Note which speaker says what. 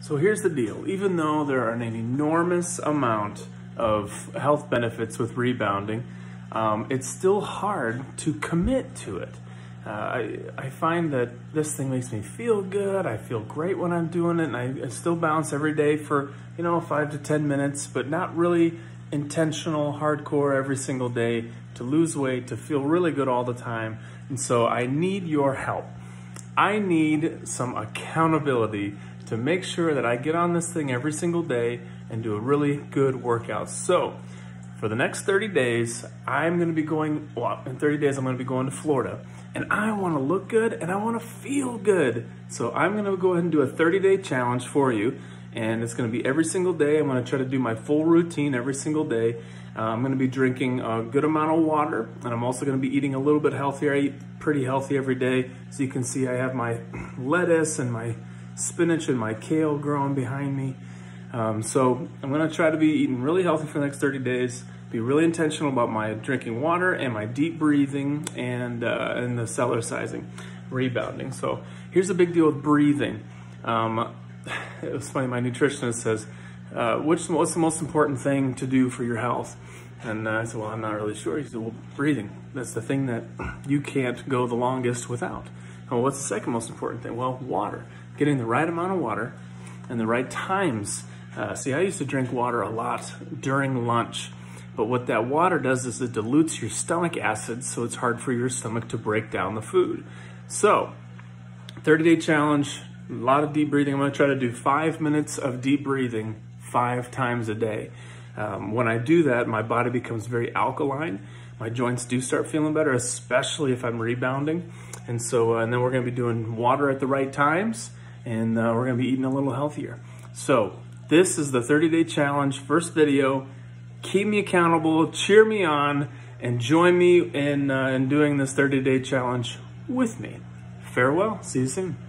Speaker 1: So here's the deal. Even though there are an enormous amount of health benefits with rebounding, um, it's still hard to commit to it. Uh, I, I find that this thing makes me feel good. I feel great when I'm doing it, and I, I still bounce every day for, you know, five to 10 minutes, but not really intentional, hardcore every single day to lose weight, to feel really good all the time. And so I need your help. I need some accountability to make sure that I get on this thing every single day and do a really good workout. So for the next 30 days, I'm gonna be going, well, in 30 days, I'm gonna be going to Florida and I wanna look good and I wanna feel good. So I'm gonna go ahead and do a 30 day challenge for you and it's gonna be every single day. I'm gonna try to do my full routine every single day. Uh, I'm gonna be drinking a good amount of water and I'm also gonna be eating a little bit healthier. I eat pretty healthy every day. So you can see I have my lettuce and my spinach and my kale growing behind me. Um, so I'm gonna try to be eating really healthy for the next 30 days, be really intentional about my drinking water and my deep breathing and, uh, and the Cellercising, rebounding. So here's the big deal with breathing. Um, it was funny, my nutritionist says, uh, which, what's the most important thing to do for your health? And uh, I said, well, I'm not really sure. He said, well, breathing. That's the thing that you can't go the longest without. Well, what's the second most important thing? Well, water. Getting the right amount of water and the right times. Uh, see, I used to drink water a lot during lunch. But what that water does is it dilutes your stomach acid, so it's hard for your stomach to break down the food. So, 30 day challenge, a lot of deep breathing. I'm gonna try to do five minutes of deep breathing five times a day. Um, when I do that, my body becomes very alkaline. My joints do start feeling better, especially if I'm rebounding. And so, uh, and then we're gonna be doing water at the right times and uh, we're gonna be eating a little healthier. So this is the 30 day challenge, first video. Keep me accountable, cheer me on, and join me in, uh, in doing this 30 day challenge with me. Farewell, see you soon.